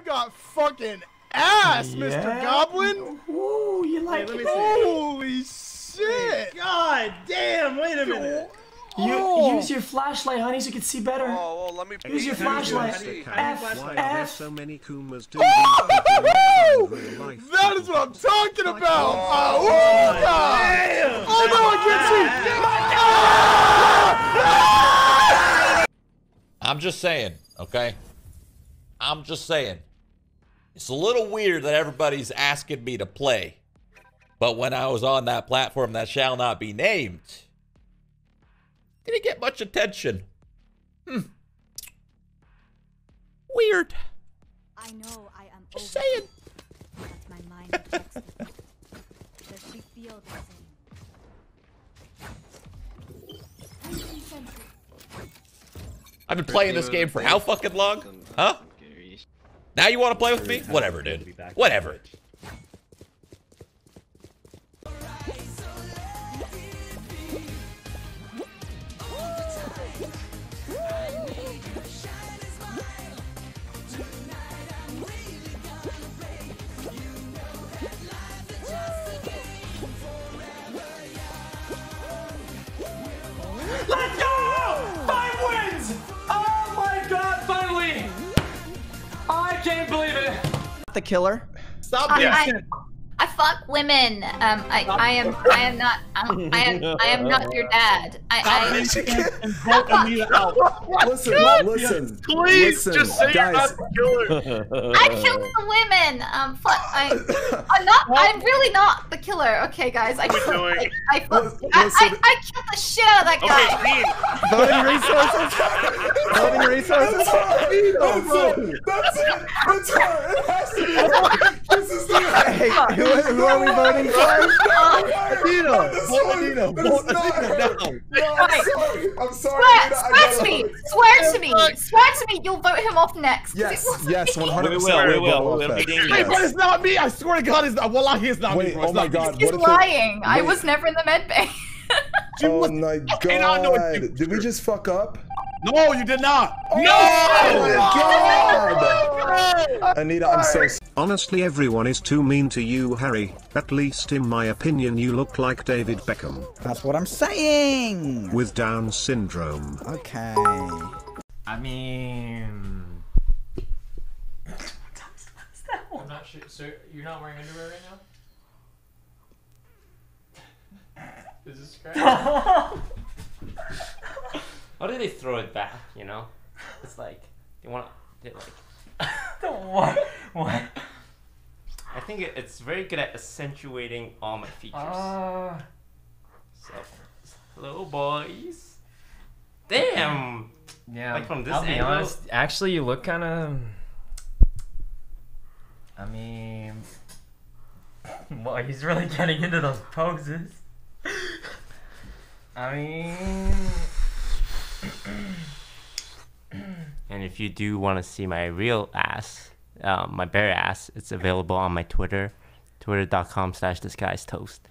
You got fucking ass, Mr. Goblin. Ooh, you like let me it? Holy shit. God damn! Wait a minute. You Oh. use your flashlight, honey, so you can see better. Oh, well, let me Use your How do you do it? flashlight. How F, how do you Why are F. so many Kumas doing Woo! these in real life? That is what I'm talking about. Ah, oh, ooh, God. Oh no, I can't see. I'm just saying, okay? I'm just saying. It's a little weird that everybody's asking me to play. But when I was on that platform that shall not be named, didn't get much attention. Hmm. Weird. I know I am Just over, saying. but my mind rejects it. Does she feel the same? I've been playing this game for how fucking long? Huh? Now you want to play with me? Whatever, dude. Whatever. The killer. Stop I, this. I, I fuck women. Um, I, I am, I am not, I'm, I am, I am not your dad. I, Stop I, this and vote Anita out. Listen, listen, Please, listen, just say you're guys. not the killer. I killed the women. Um, fuck, I, I'm not, I'm really not the killer. Okay, guys, I killed, doing? I, I, fuck, I, Listen. I, I killed the shit out of that guy. Okay, Dean. Voting Voting resources. Voting resources. That's it. That's it. That's her. It has to be. Oh this is the. Hey, who, who are we voting for? Anita. Vote Anita. Vote Anita now. No, I'm sorry. Swear, swear gotta me, swear to me, swear to me. You'll vote him off next. 'cause it Yes, yes, 100. We will, we will. We'll be doing Wait, but it's not me. I swear to God, it's not. Wallahi, it's not me, Wait. Oh it's oh my not god. He's What if it, lying. I was never in the med bay. Oh my cannot know what you- god. Did we just fuck up? No, you did not. Oh my oh god. Anita, I'm so. Honestly, everyone is too mean to you, Harry. At least in my opinion, you look like David Beckham That's what I'm saying. with Down syndrome. Okay. I mean. I'm not sure. So you're not wearing underwear right now? Is this correct? How do they throw it back? You know, it's like they want to. Like, what? What? I think it, it's very good at accentuating all my features. Uh, so, hello, boys. Damn. yeah. Like from this I'll be angle- honest. Actually, you look kind of. I mean, well, he's really getting into those poses. I mean, And if you do want to see my real ass, um, my bare ass, it's available on my Twitter, twitter.com slash disguised toast.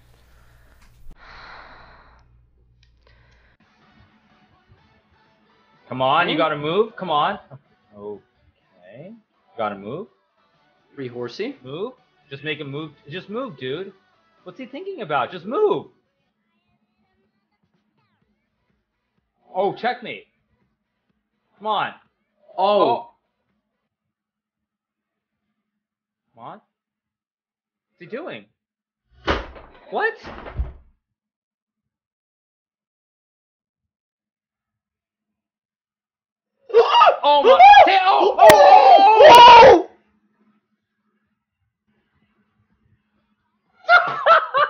Come on, you gotta move. Come on. Okay. Gotta move. Free horsey. Move. Just make him move. Just move, dude. What's he thinking about? Just move. Oh, checkmate. Come on. Oh. Come on. What's he doing? What? Oh my! Hey, oh, oh, oh, oh!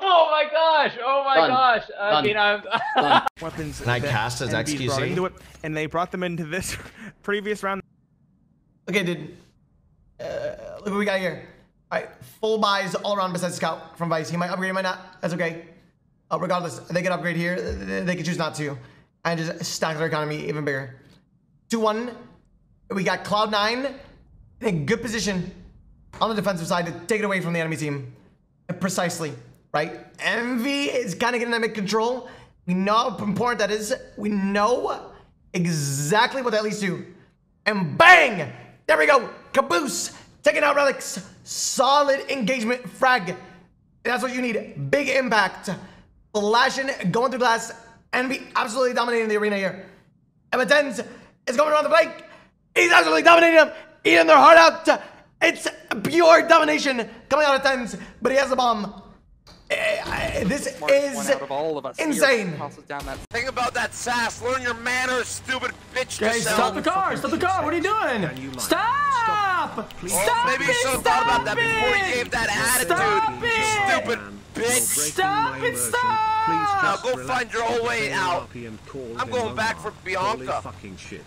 Oh my gosh! Oh my Done. gosh! I Done. mean, I'm. Weapons. Can I cast as NBs brought XQC? into it, and they brought them into this previous round. Okay, dude. Uh, look what we got here. All right, full buys all around besides Scout from Vice. He might upgrade, he might not. That's okay. Uh, regardless, they can upgrade here. They they can choose not to, and just stack their economy even bigger. Two one. We got Cloud Nine in a good position on the defensive side to take it away from the enemy team. Precisely, right? Envy is kind of getting that mid control. We know how important that is. We know exactly what that leads to. And bang! There we go. caboose, taking out Relyks, solid engagement frag. That's what you need. Big impact. Flashing, going through glass, Envy absolutely dominating the arena here. TenZ is going around the flank. He's absolutely dominating them, eating their heart out. It's pure domination coming out of TenZ, but he has the bomb. Eh, This is insane. Think about that sass. Learn your manners, stupid bitch. Okay, yourself. stop the car! Stop the car! What are you doing? Stop! Well, Stop maybe you should have thought about that before you gave that attitude. Stop it! stupid bitch. Stop it! Stop! Now go find your own way out. I'm going back for Bianca. fucking shit.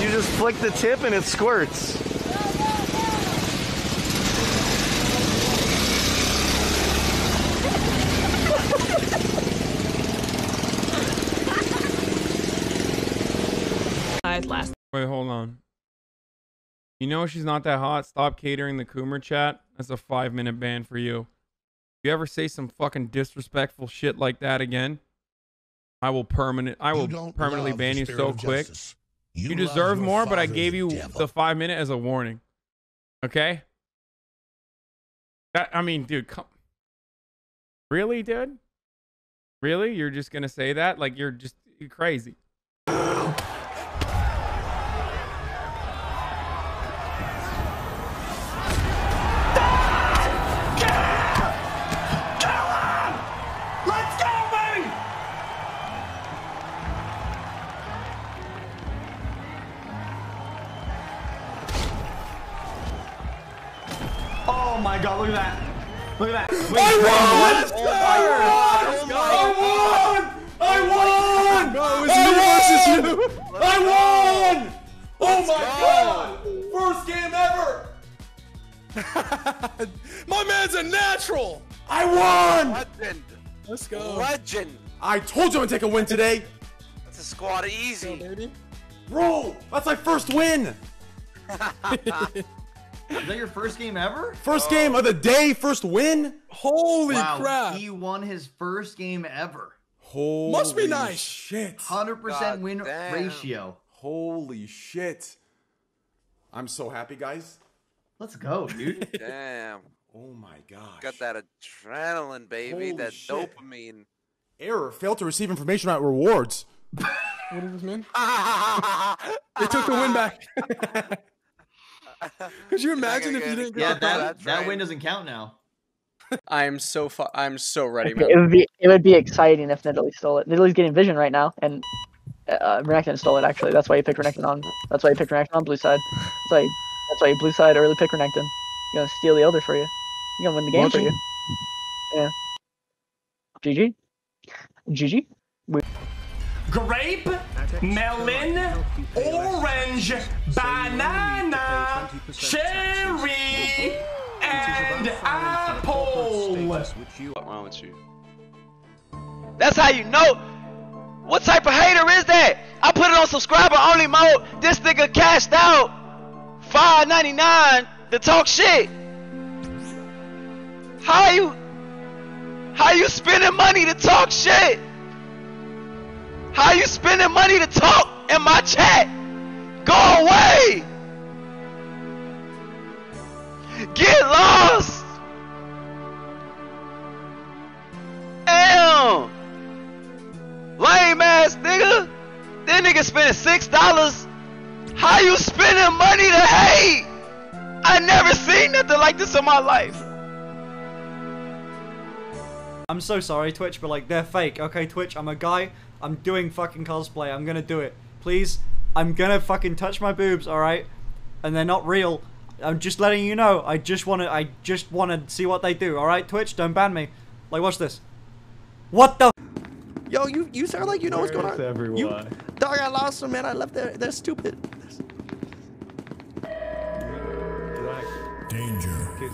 You just flick the tip and it squirts. last. Wait, hold on. You know she's not that hot. Stop catering the Coomer chat. That's a five minute ban for you. If you ever say some fucking disrespectful shit like that again, I will permanent. I will permanently ban you so quick. justice. You, You deserve more, but I gave you devil. the five minute as a warning. Okay. That I mean, dude, come. Really, dude? Really? You're just gonna say that? Like you're just you're crazy. Oh my god, look at that. Look at that. I won! I won! I won! No, it was me versus you. I won! Oh my god! First game ever! My man's a natural. I won! Legend. Let's go. Legend. I told you I'd take a win today. That's a squad easy. baby. Bro, that's my first win. Is that your first game ever? First game of the day, first win. Holy wow, crap. He won his first game ever. Holy Must be nice. Shit. 100% win damn. ratio. Holy shit. I'm so happy, guys. Let's go, dude. Damn. Oh my god. Got that adrenaline, baby. Holy that shit. dopamine. Error. Failed to receive information about rewards. What does this mean? They took the win back. Could you imagine if you didn't go yeah, up that, that win doesn't count now. I'm so fu- I'm so ready, It would be it would be exciting if Nidalee stole it. Nidalee's getting vision right now, and uh, Renekton stole it. Actually, that's why you picked Renekton on. That's why you picked Renekton on blue side. That's why. That's why you blue side early pick Renekton. You're gonna steal the elder for you. You're gonna win the game for you. Yeah. GG. GG. We- Grape, melon, orange, banana, cherry, and apple. What's wrong with you? That's how you know. What type of hater is that? I put it on subscriber only mode. This nigga cashed out. Five ninety nine to talk shit. How you? How you spending money to talk shit? How you spending money to talk in my chat? Go away. Get lost. Damn. Lame ass nigga. That nigga spending six dollars. How you spending money to hate? I never seen nothing like this in my life. I'm so sorry, Twitch, but like they're fake. Okay, Twitch, I'm a guy. I'm doing fucking cosplay. I'm gonna do it. Please, I'm gonna fucking touch my boobs, all right? And they're not real. I'm just letting you know. I just wanna, I just wanna see what they do. All right, Twitch, don't ban me. Like, watch this. What the? Yo, you you sound like you know what's going on. everyone? You, dog, I lost them, man. I left there. They're stupid.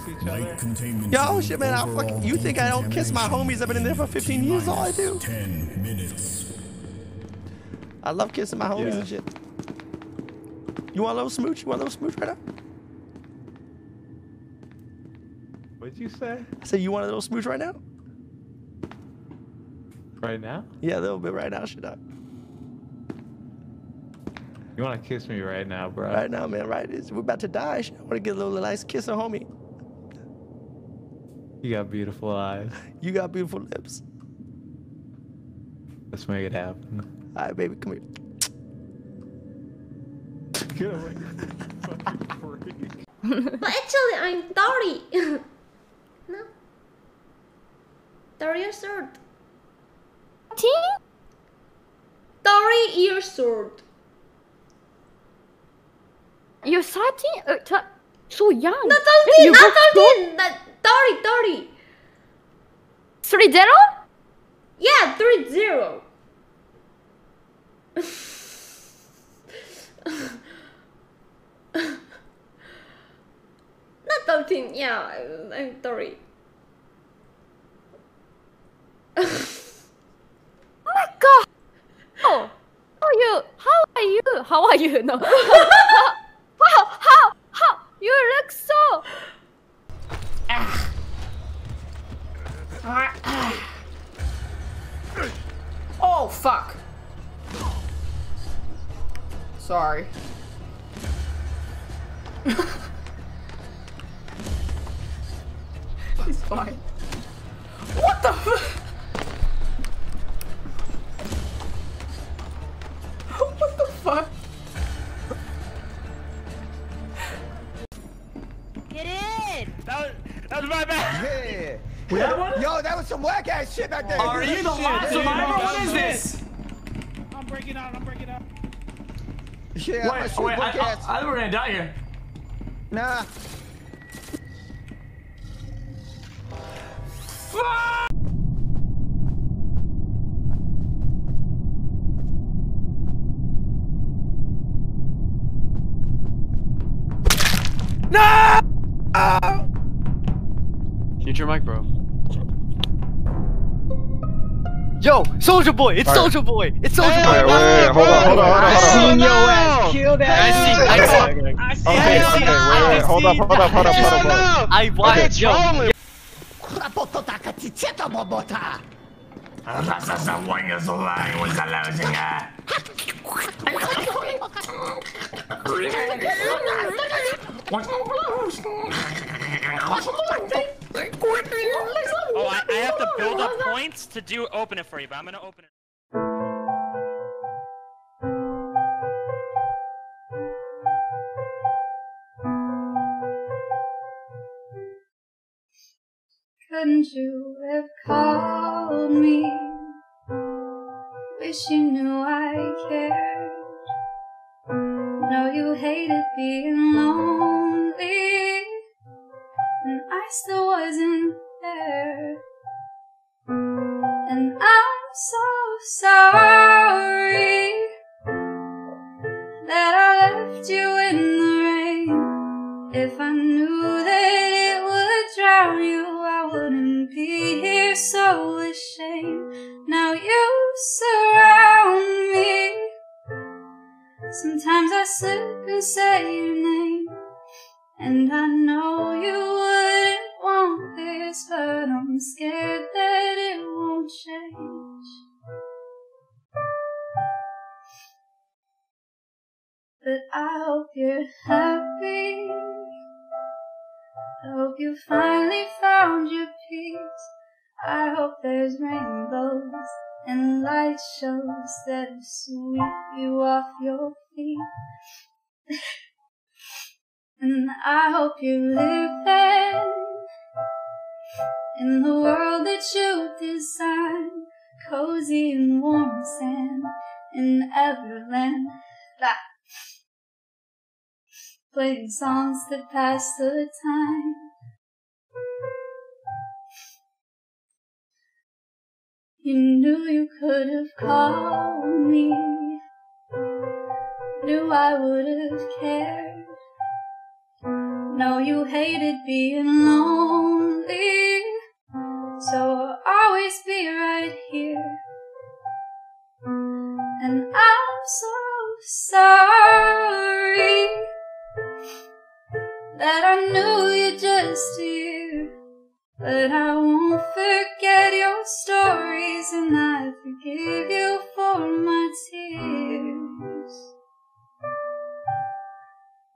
Danger. Light containment. Yo, zone shit, man. I overall fucking. You think I don't kiss my homies? I've been in there for 15 years. All I do. Ten minutes. I love kissing my homies Yeah. and shit. You want a little smooch? You want a little smooch right now? What'd you say? I said, you want a little smooch right now? Right now? Yeah, a little bit right now, should I? You want to kiss me right now, bro? Right now, man. Right, it's, we're about to die. I want to get a little nice kiss on homie. You got beautiful eyes. You got beautiful lips. Let's make it happen. All right, baby, come here. Get away. but actually, I'm 30. no. 30 years old. 30 years old. You're 13? Uh, so young. No, You 13, got not 13. That 30, 30. 3 0? Yeah, 3 0. Not 13, yeah, I'm 30. Oh my god! Oh, how are you? How are you? How are you? No. Sorry. He's fine. What the f- What the fuck? Get in! That was, that was my bad! Yeah. We had one? Yo, that was some whack ass shit back there. Are you the last survivor? What is this? I'm breaking out. I'm breaking out. Wait, Yeah, my shit wait, I, whack I. Oh, I think we're gonna die here. Nah. No! Mute your mic, bro. Yo, Soldier Boy! It's Alright. Soldier Boy! It's Soldier Hey, Boy! wait, wait, hold on, hold on, hold on, I hold on. seen No, your no. ass kill that. I see. I saw. I see. Okay, I see. okay, I wait, wait, hold up, hold up, hold up, hold up, hold up. I watched. Yo. Oh, I, I have to build up points to do open it for you, but I'm gonna open it. Couldn't you have called me? Wish you knew I cared. Know you hated being lonely, and I still wasn't there. So sorry that I left you in the rain. If I knew that it would drown you, I wouldn't be here so ashamed. Now you surround me. Sometimes I slip and say your name. And I know you wouldn't want this, but I'm scared that it won't change. Hope you finally found your peace. I hope there's rainbows and light shows that sweep you off your feet. and I hope you're living in the world that you designed, cozy and warm sand in Everland. That playing songs that pass the time. You knew you could have called me, knew I would have cared. No, you hated being lonely, so I'll always be right here. And I'm so sorry that I knew you just here. But I won't forget your stories, and I forgive you for my tears.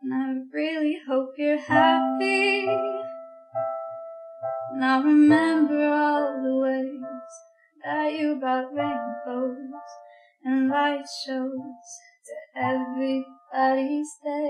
And I really hope you're happy. And I'll remember all the ways that you brought rainbows and light shows to everybody's day.